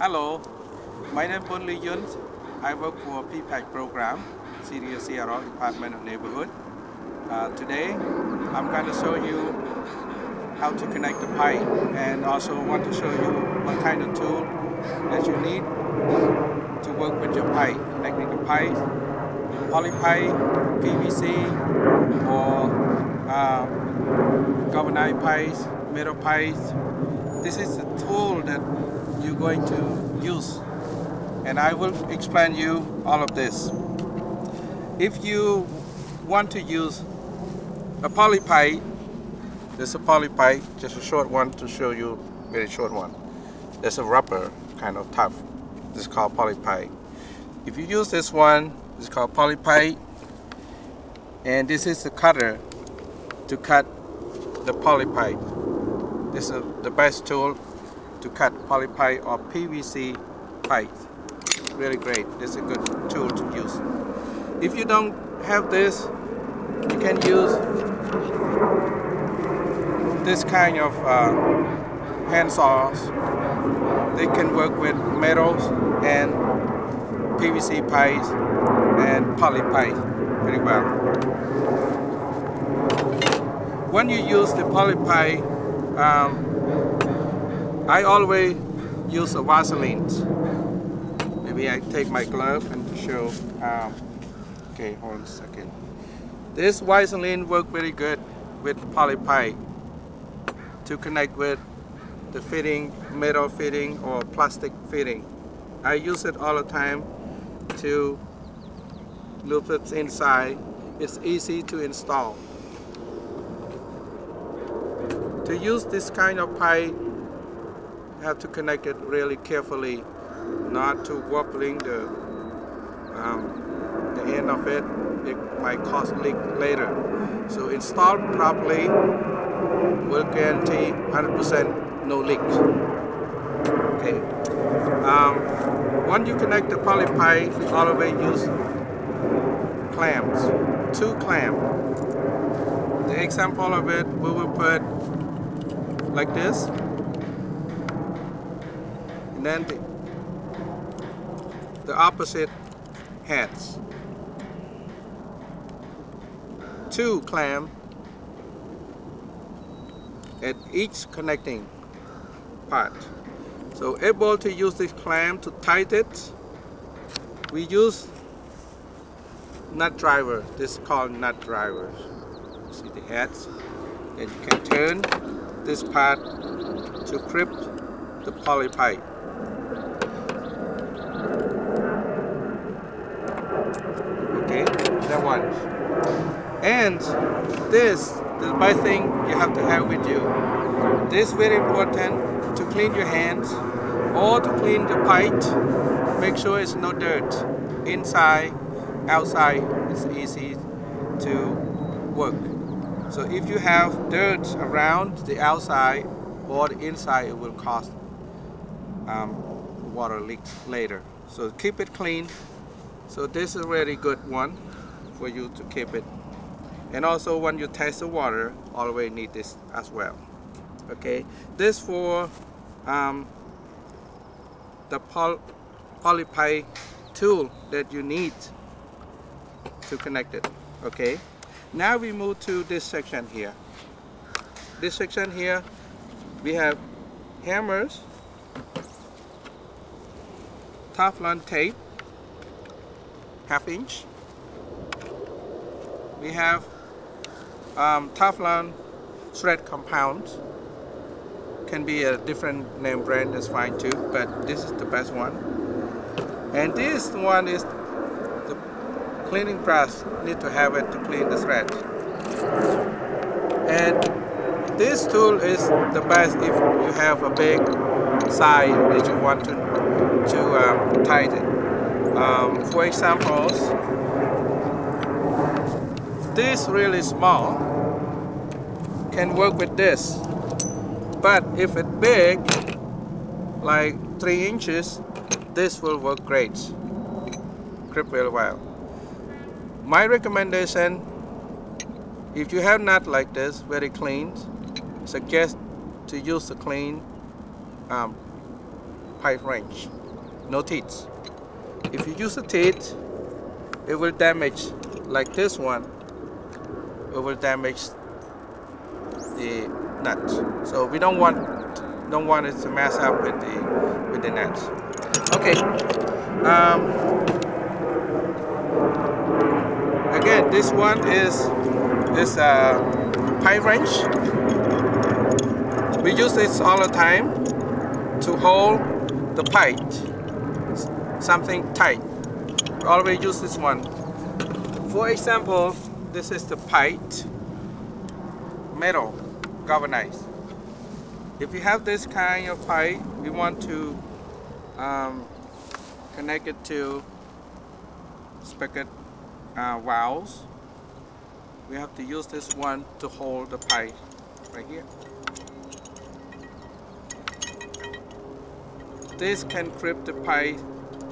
Hello, my name is Bon Lee Yun. I work for P-Patch program, Senior CRO Department of Neighborhood. Uh, today, I'm going to show you how to connect the pipe and also want to show you what kind of tool that you need to work with your pipe, connecting the pipe, poly pipe, PVC, or uh, galvanized pipes, metal pipes. This is the tool that you're going to use and I will explain you all of this. If you want to use a poly pipe, this is a poly pipe, just a short one to show you, very short one. There's a rubber kind of tough. This is called poly pipe. If you use this one, it's called poly pipe, and this is the cutter to cut the poly pipe. This is the best tool to cut poly pipe or PVC pipe. Really great. This is a good tool to use. If you don't have this, you can use this kind of uh, hand saws. They can work with metals and PVC pipes and poly pipe pretty well. When you use the poly pipe, um, I always use a Vaseline. Maybe I take my glove and show. Um, okay, hold on a second. This Vaseline work very good with poly pipe to connect with the fitting, metal fitting or plastic fitting. I use it all the time to loop it inside. It's easy to install. To use this kind of pipe have to connect it really carefully, not to wobbling the um, the end of it. It might cause leak later. So install properly will guarantee 100% no leak. Okay. Um, you connect the poly pipe, always use clamps, two clamps. The example of it, we will put like this and then the, the opposite heads. Two clamp at each connecting part. So able to use this clamp to tighten it, we use nut driver. This is called nut driver. See the heads? And you can turn this part to grip the poly pipe. okay that one. And this the best thing you have to have with you. This very important to clean your hands or to clean the pipe make sure it's no dirt. Inside outside it's easy to work. So if you have dirt around the outside or the inside it will cause um, water leaks later. So keep it clean. So this is a very good one for you to keep it. And also when you test the water, always need this as well. Okay, this for um, the poly polypipe tool that you need to connect it. Okay, now we move to this section here. This section here, we have hammers, Teflon tape, half inch. We have um, Teflon thread compound. Can be a different name brand is fine too, but this is the best one. And this one is the cleaning brush. Need to have it to clean the thread. And this tool is the best if you have a big side that you want to to um, tighten. Um, for examples, this really small can work with this. But if it's big, like 3 inches, this will work great. Grip really well. My recommendation, if you have nut like this, very clean, suggest to use the clean um, pipe wrench, no teeth. If you use the teeth, it will damage, like this one, will damage the nut. So we don't want don't want it to mess up with the with the nut. Okay. Um, again, this one is is a pipe wrench. We use this all the time to hold the pipe, something tight. We always use this one. For example, this is the pipe metal galvanized. If you have this kind of pipe, we want to um, connect it to spigot uh, valves. We have to use this one to hold the pipe right here. This can grip the pipe,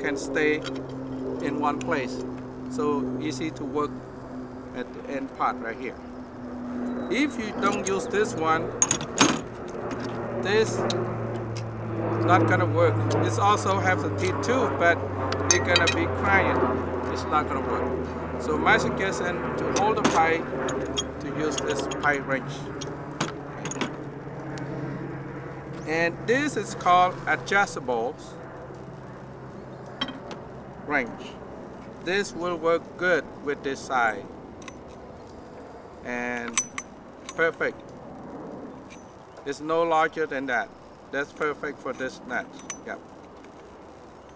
can stay in one place. So easy to work at the end part right here. If you don't use this one, this is not gonna work. This also has a teeth too, but you're gonna be crying. It's not gonna work. So my suggestion to hold the pipe to use this pipe wrench. And this is called adjustable wrench. This will work good with this side. And perfect. It's no larger than that. That's perfect for this nut. Yeah.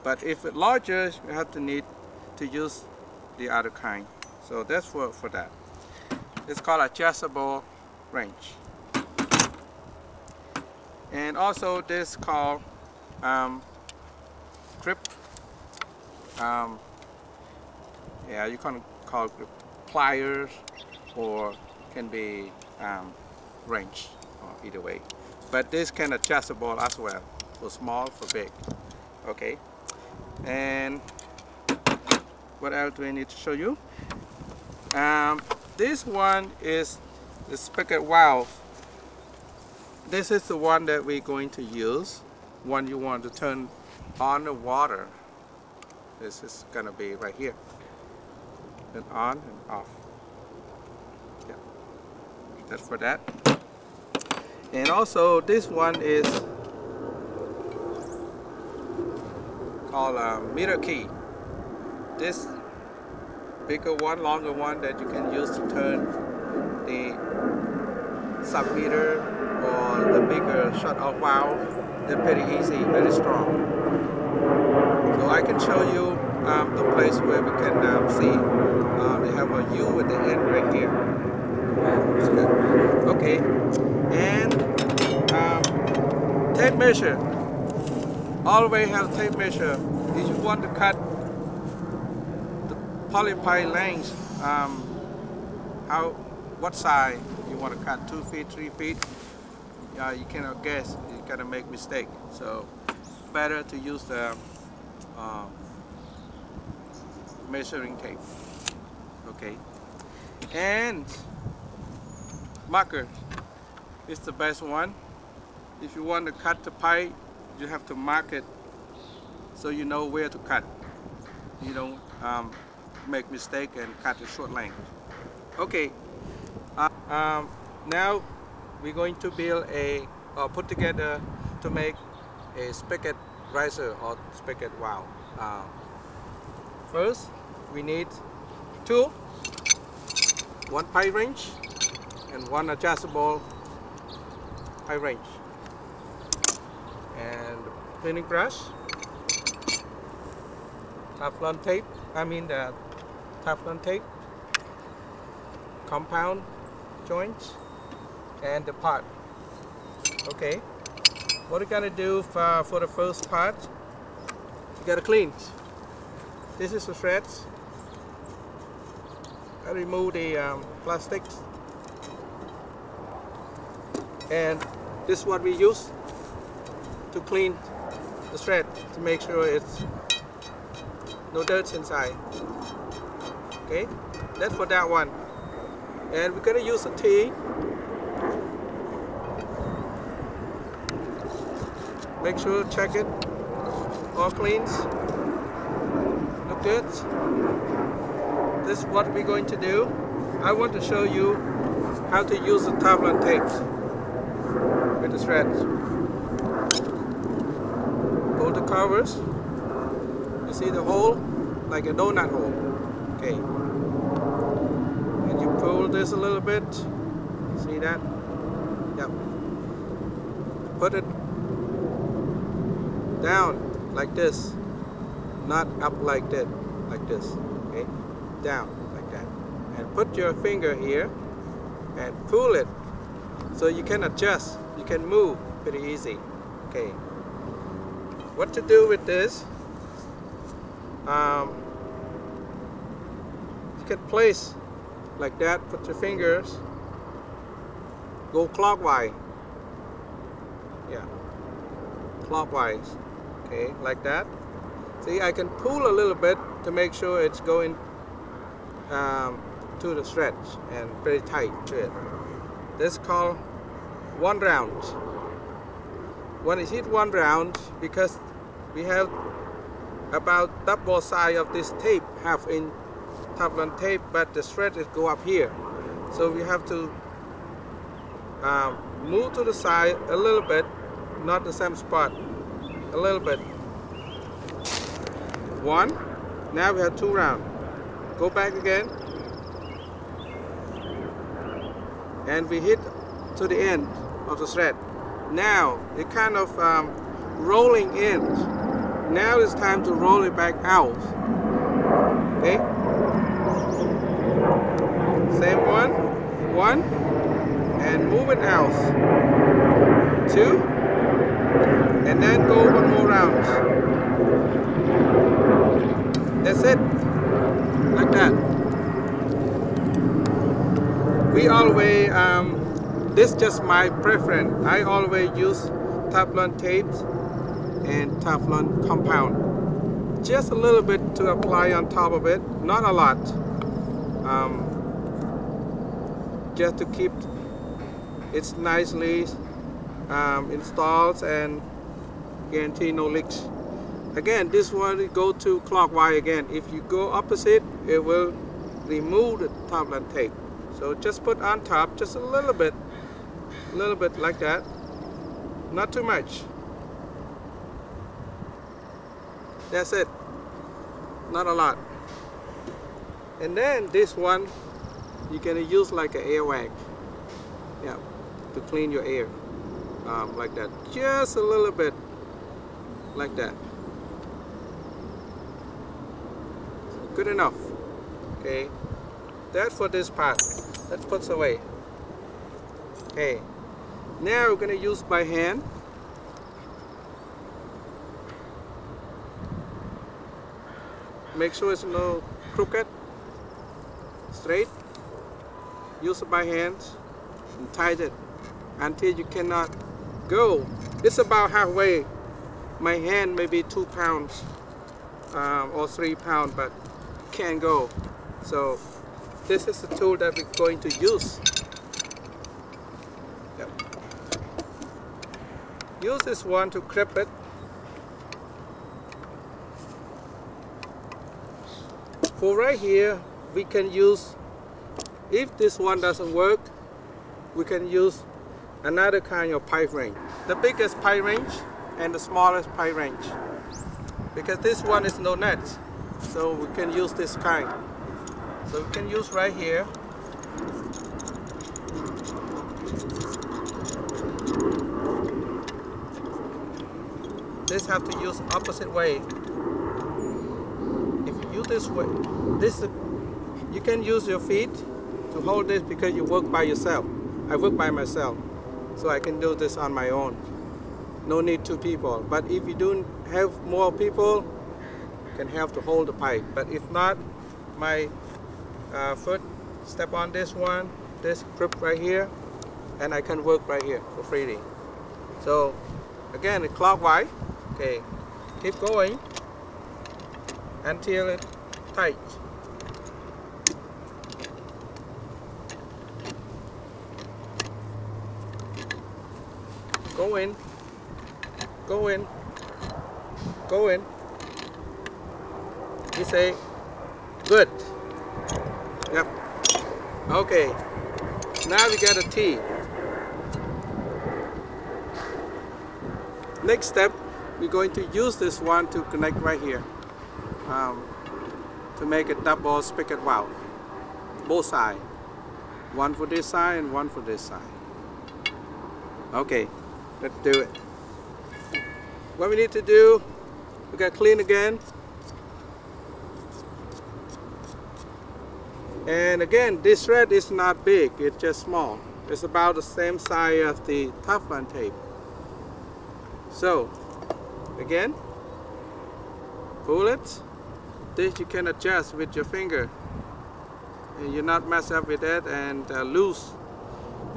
But if it's larger, you have to need to use the other kind. So that's for, for that. It's called adjustable wrench. And also this called um, grip. Um, yeah, you can call grip pliers or can be um, or either way. But this can adjustable as well, for small, for big. Okay. And what else do I need to show you? Um, this one is the spigot valve. This is the one that we're going to use when you want to turn on the water. This is going to be right here. And on and off. That's for that. And also this one is called a meter key. This bigger one, longer one that you can use to turn the sub submeter or the bigger shut-off valve. They're pretty easy, very strong. So I can show you um, the place where we can um, see. Um, they have a U at the end right here. Okay, and um, tape measure. Always have tape measure. If you want to cut the polypipe length, um, how, what size you want to cut, two feet, three feet, uh, you cannot guess, you gotta make mistake. So better to use the uh, measuring tape. Okay, and marker is the best one. If you want to cut the pipe, you have to mark it so you know where to cut. You don't um, make mistake and cut a short length. Okay, uh, um, now we're going to build a, or put together to make a spigot riser or spigot valve. Uh, first, we need two, one pipe wrench, and one adjustable high range. And cleaning brush Teflon tape I mean the Teflon tape compound joints and the part okay what we're gonna do for, for the first part you gotta clean. This is the threads I remove the um, plastics and this is what we use to clean the thread to make sure it's no dirt inside okay that's for that one and we're gonna use a T make sure check it all cleans. Look good. This is what we're going to do. I want to show you how to use the Teflon tapes with the threads. Pull the covers. You see the hole? Like a donut hole. Okay. And you pull this a little bit. See that? Yep. Put it down like this. Not up like that. Like this. Okay? Down like that. And put your finger here and pull it so you can adjust. You can move pretty easy. Okay. What to do with this? Um, you can place like that. Put your fingers. Go clockwise. Yeah. Clockwise. Okay, like that. See, I can pull a little bit to make sure it's going um, to the stretch and very tight to it. This is called one round. When it hit one round, because we have about double size of this tape, half inch Teflon tape, but the thread is go up here. So we have to um, move to the side a little bit, not the same spot, a little bit. One, now we have two rounds. Go back again, and we hit to the end of the thread. Now it kind of um, rolling in. Now it's time to roll it back out. Okay. Same one, one, and move it out. Two, and then go one more round. That's it, like that we always, um, this just my preference. I always use Teflon tapes and Teflon compound. Just a little bit to apply on top of it, not a lot. Um, just to keep it nicely um, installed and guarantee no leaks. Again, this one go to clockwise again. If you go opposite, it will remove the Teflon tape. So just put on top just a little bit, a little bit like that, not too much. That's it, not a lot. And then this one, you can use like an airwag, yeah, to clean your air, um, like that. Just a little bit, like that. Good enough, okay? That's for this part. Let's put away. Okay. Now we're going to use by hand. Make sure it's no crooked, straight. Use it by hand and tight it until you cannot go. It's about halfway. My hand may be two pounds um, or three pounds, but can't go. So this is the tool that we're going to use. Use this one to clip it. For right here, we can use, if this one doesn't work, we can use another kind of pipe wrench. The biggest pipe wrench and the smallest pipe wrench. Because this one is no net, so we can use this kind. So we can use right here. This have to use opposite way. If you use this way, this you can use your feet to hold this because you work by yourself. I work by myself, so I can do this on my own. No need two people. But if you don't have more people, you can have to hold the pipe. But if not, my uh, foot, step on this one, this grip right here, and I can work right here for freely. So again, clockwise, okay, keep going until it tight. Go in, go in, go in. You say, good. Yep. Okay. Now we got a T. Next step, we're going to use this one to connect right here. Um, to make a double spigot valve. Both sides. One for this side and one for this side. Okay, let's do it. What we need to do, we got clean again. And again, this thread is not big, it's just small. It's about the same size as the Teflon tape. So, again, pull it. This you can adjust with your finger. And you're not mess up with that and uh, loose.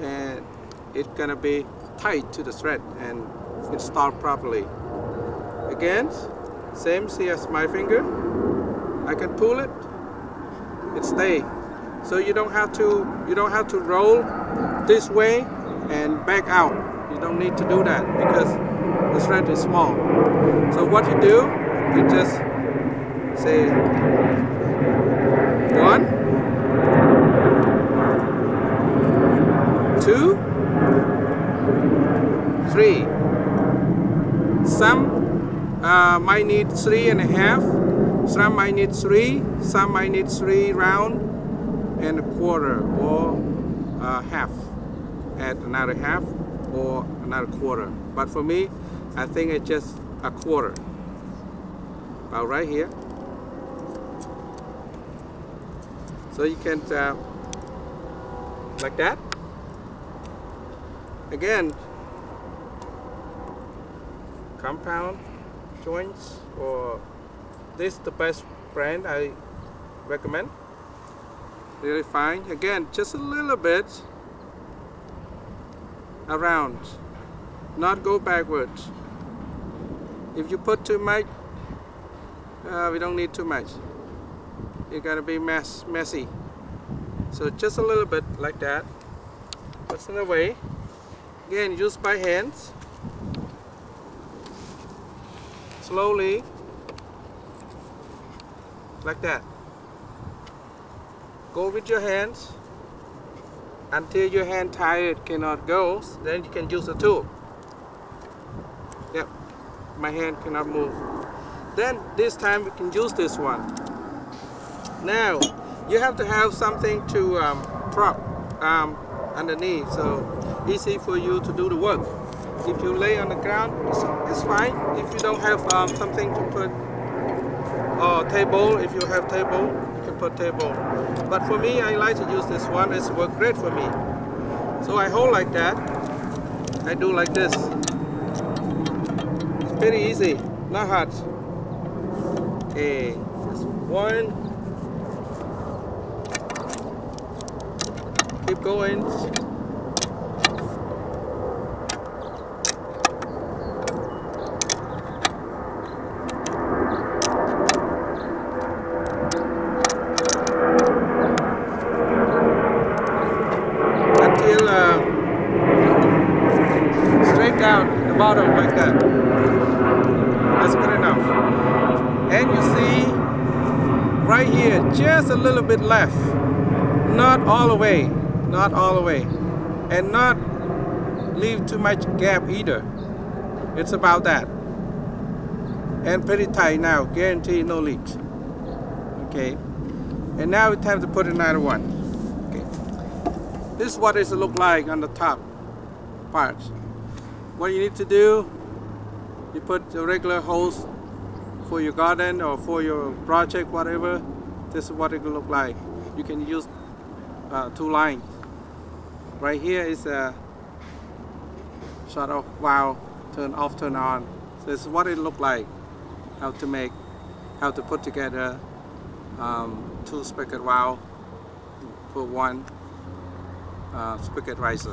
And it's gonna be tight to the thread and install properly. Again, same see as my finger. I can pull it, it stay. So you don't have to you don't have to roll this way and back out. You don't need to do that because the thread is small. So what you do, you just say one, two, three. Some uh, might need three and a half, some might need three, some might need three round and a quarter or uh, half. Add another half or another quarter. But for me, I think it just a quarter. About right here. So you can, uh, like that. Again, compound joints or this is the best brand I recommend. Really fine. Again, just a little bit around, not go backwards. If you put too much, uh, we don't need too much. It's gonna be mess, messy. So just a little bit like that. What's in the way? Again, use by hands. Slowly, like that. Go with your hands until your hand tired cannot go, then you can use a tool. My hand cannot move. Then this time we can use this one. Now, you have to have something to um, prop um, underneath, so easy for you to do the work. If you lay on the ground, it's, it's fine. If you don't have um, something to put, or uh, table, if you have table, you can put table. But for me, I like to use this one. It's worked great for me. So I hold like that. I do like this. Pretty easy, not hard. Okay, just one. Keep going. until uh, straight down the bottom like that. That's good enough. And you see right here, just a little bit left. Not all the way, not all the way. And not leave too much gap either. It's about that. And pretty tight now, guarantee no leaks. Okay. And now it's time to put another one. Okay. This is what it look like on the top parts. What you need to do, you put the regular hose for your garden or for your project, whatever. This is what it look like. You can use uh, two lines. Right here is a shut off valve, turn off, turn on. So this is what it look like. How to make, how to put together um, two spigot valve for one uh, spigot riser.